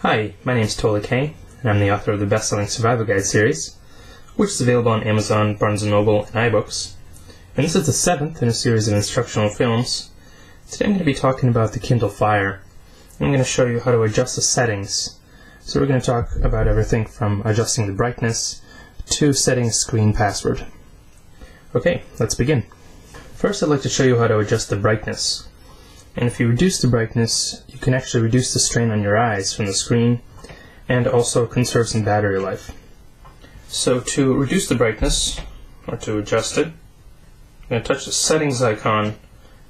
Hi, my name is Toly K, and I'm the author of the best-selling Survival Guide series, which is available on Amazon, Barnes & Noble, and iBooks. And this is the seventh in a series of instructional films. Today I'm going to be talking about the Kindle Fire. I'm going to show you how to adjust the settings. So we're going to talk about everything from adjusting the brightness to setting screen password. Okay, let's begin. First I'd like to show you how to adjust the brightness. And if you reduce the brightness, you can actually reduce the strain on your eyes from the screen and also conserve some battery life. So to reduce the brightness, or to adjust it, I'm going to touch the settings icon.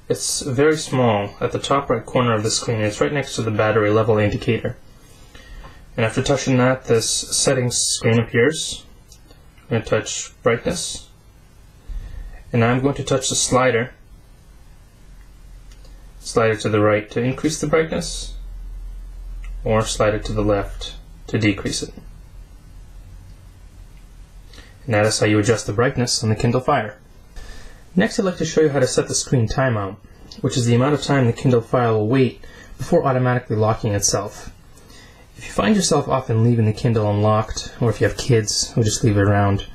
It's very small at the top right corner of the screen. It's right next to the battery level indicator. And after touching that, this settings screen appears. I'm going to touch brightness. And I'm going to touch the slider slide it to the right to increase the brightness, or slide it to the left to decrease it. And that is how you adjust the brightness on the Kindle Fire. Next I'd like to show you how to set the screen timeout, which is the amount of time the Kindle Fire will wait before automatically locking itself. If you find yourself often leaving the Kindle unlocked, or if you have kids who just leave it around,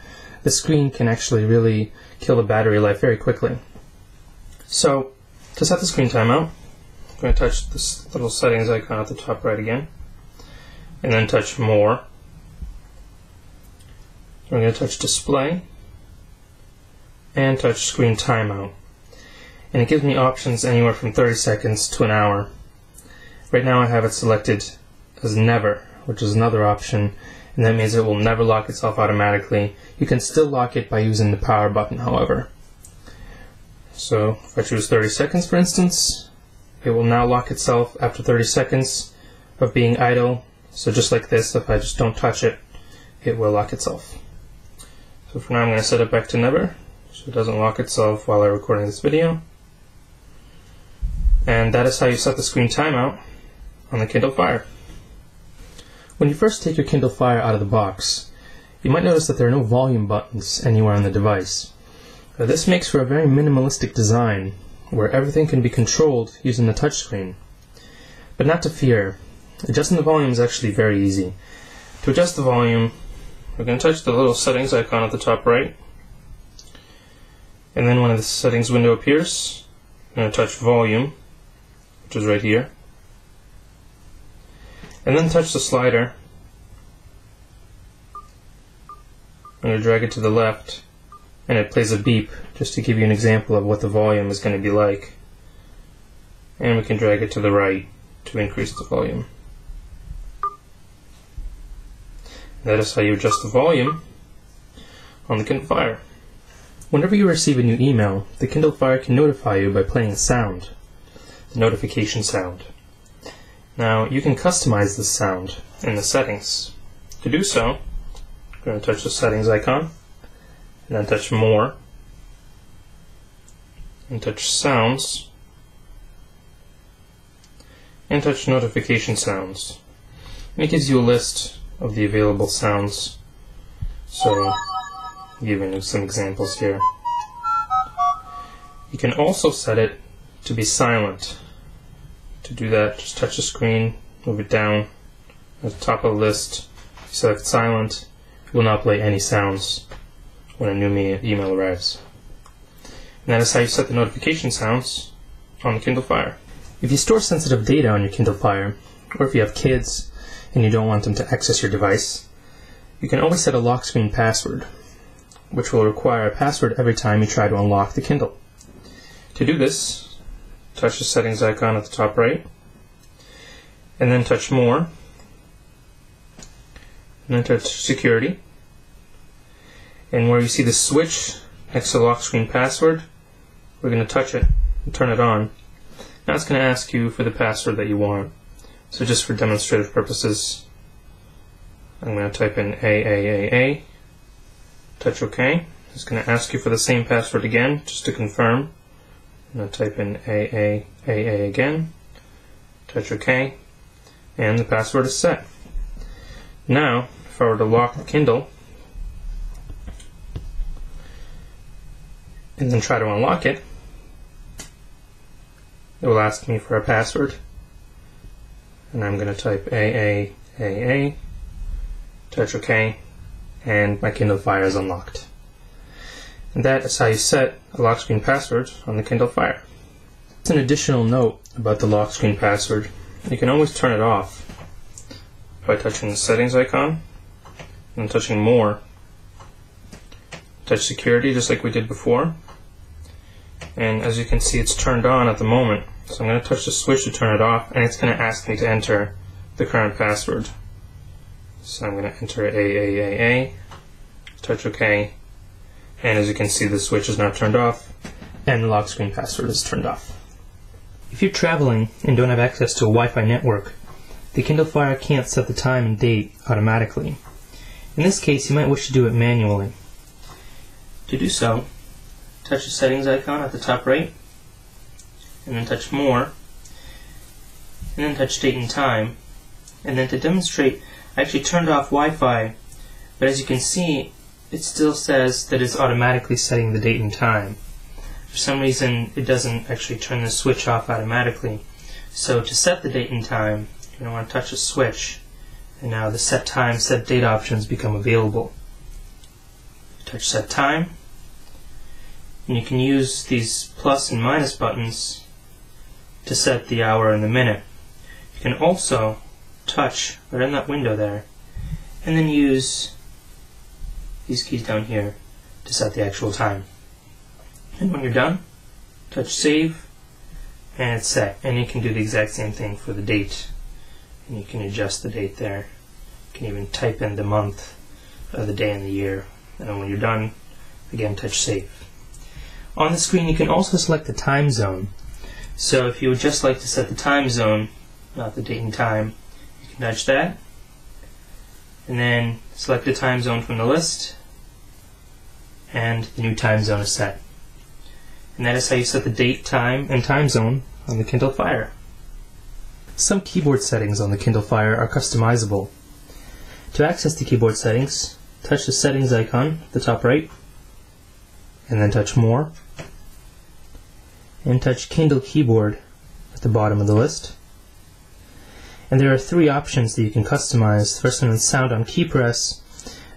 the screen can actually really kill the battery life very quickly. So to set the screen timeout, I'm going to touch this little settings icon at the top right again, and then touch more. I'm going to touch display, and touch screen timeout. And it gives me options anywhere from 30 seconds to an hour. Right now I have it selected as never, which is another option, and that means it will never lock itself automatically. You can still lock it by using the power button, however. So if I choose 30 seconds for instance, it will now lock itself after 30 seconds of being idle. So just like this, if I just don't touch it, it will lock itself. So for now I'm going to set it back to never, so it doesn't lock itself while I'm recording this video. And that is how you set the screen timeout on the Kindle Fire. When you first take your Kindle Fire out of the box, you might notice that there are no volume buttons anywhere on the device. Now this makes for a very minimalistic design, where everything can be controlled using the touchscreen. But not to fear, adjusting the volume is actually very easy. To adjust the volume, we're going to touch the little settings icon at the top right, and then when the settings window appears, I'm going to touch volume, which is right here, and then touch the slider. I'm going to drag it to the left and it plays a beep just to give you an example of what the volume is going to be like. And we can drag it to the right to increase the volume. That is how you adjust the volume on the Kindle Fire. Whenever you receive a new email, the Kindle Fire can notify you by playing a sound, the notification sound. Now, you can customize this sound in the settings. To do so, I'm going to touch the settings icon, and then touch more. And touch sounds. And touch notification sounds. And it gives you a list of the available sounds. So give you some examples here. You can also set it to be silent. To do that just touch the screen move it down. At the top of the list select silent. It will not play any sounds when a new email arrives. And that is how you set the notification sounds on the Kindle Fire. If you store sensitive data on your Kindle Fire, or if you have kids and you don't want them to access your device, you can always set a lock screen password, which will require a password every time you try to unlock the Kindle. To do this, touch the settings icon at the top right, and then touch more, and then touch security, and where you see the switch next to lock screen password, we're going to touch it and turn it on. Now it's going to ask you for the password that you want. So just for demonstrative purposes, I'm going to type in AAAA, touch OK. It's going to ask you for the same password again, just to confirm. I'm going to type in AAAA again, touch OK, and the password is set. Now, if I were to lock the Kindle, and then try to unlock it, it will ask me for a password. And I'm going to type AAAA AA, touch OK, and my Kindle Fire is unlocked. And that is how you set a lock screen password on the Kindle Fire. It's an additional note about the lock screen password. You can always turn it off by touching the settings icon and touching more. Touch security just like we did before. And as you can see it's turned on at the moment. So I'm going to touch the switch to turn it off and it's going to ask me to enter the current password. So I'm going to enter AAAA, touch OK, and as you can see the switch is now turned off and the lock screen password is turned off. If you're traveling and don't have access to a Wi-Fi network, the Kindle Fire can't set the time and date automatically. In this case, you might wish to do it manually. To do so, touch the settings icon at the top right, and then touch more, and then touch date and time, and then to demonstrate, I actually turned off Wi-Fi, but as you can see, it still says that it's automatically setting the date and time. For some reason, it doesn't actually turn the switch off automatically. So to set the date and time, you're going to want to touch a switch, and now the set time, set date options become available. Touch set time, and you can use these plus and minus buttons to set the hour and the minute. You can also touch right in that window there, and then use these keys down here to set the actual time. And when you're done, touch save, and it's set. And you can do the exact same thing for the date. And you can adjust the date there. You can even type in the month of the day and the year. And when you're done, again, touch save. On the screen, you can also select the time zone. So if you would just like to set the time zone, not the date and time, you can touch that. And then select the time zone from the list. And the new time zone is set. And that is how you set the date, time, and time zone on the Kindle Fire. Some keyboard settings on the Kindle Fire are customizable. To access the keyboard settings, touch the settings icon at the top right, and then touch more, and touch Kindle Keyboard at the bottom of the list. And there are three options that you can customize. The first one is sound on key press,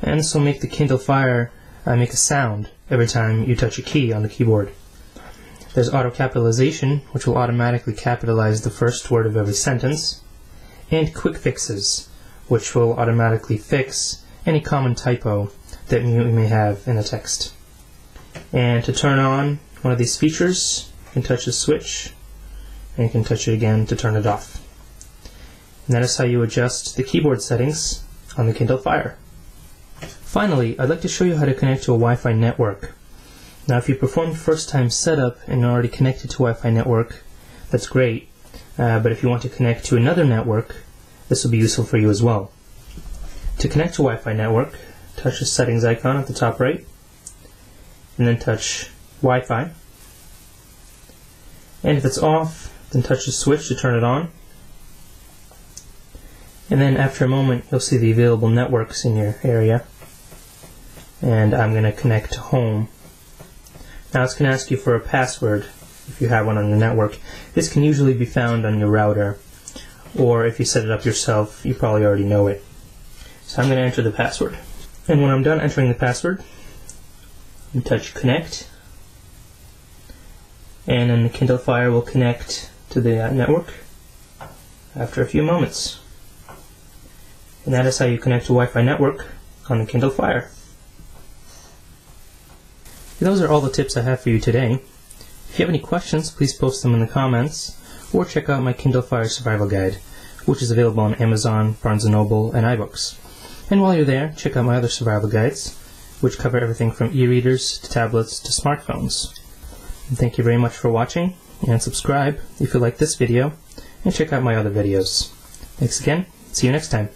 and this will make the Kindle Fire uh, make a sound every time you touch a key on the keyboard. There's auto capitalization, which will automatically capitalize the first word of every sentence, and quick fixes, which will automatically fix any common typo that you may have in a text. And to turn on one of these features, you can touch the switch, and you can touch it again to turn it off. And that is how you adjust the keyboard settings on the Kindle Fire. Finally, I'd like to show you how to connect to a Wi-Fi network. Now, if you performed first time setup and you're already connected to Wi-Fi network, that's great. Uh, but if you want to connect to another network, this will be useful for you as well. To connect to Wi-Fi network, touch the settings icon at the top right, and then touch Wi-Fi. And if it's off, then touch the switch to turn it on. And then after a moment, you'll see the available networks in your area. And I'm going to connect to home now it's going to ask you for a password if you have one on your network. This can usually be found on your router, or if you set it up yourself, you probably already know it. So I'm going to enter the password. And when I'm done entering the password, touch connect, and then the Kindle Fire will connect to the uh, network after a few moments. And that is how you connect to Wi-Fi network on the Kindle Fire. Those are all the tips I have for you today. If you have any questions, please post them in the comments, or check out my Kindle Fire Survival Guide, which is available on Amazon, Barnes & Noble, and iBooks. And while you're there, check out my other survival guides, which cover everything from e-readers to tablets to smartphones. And thank you very much for watching, and subscribe if you like this video, and check out my other videos. Thanks again, see you next time.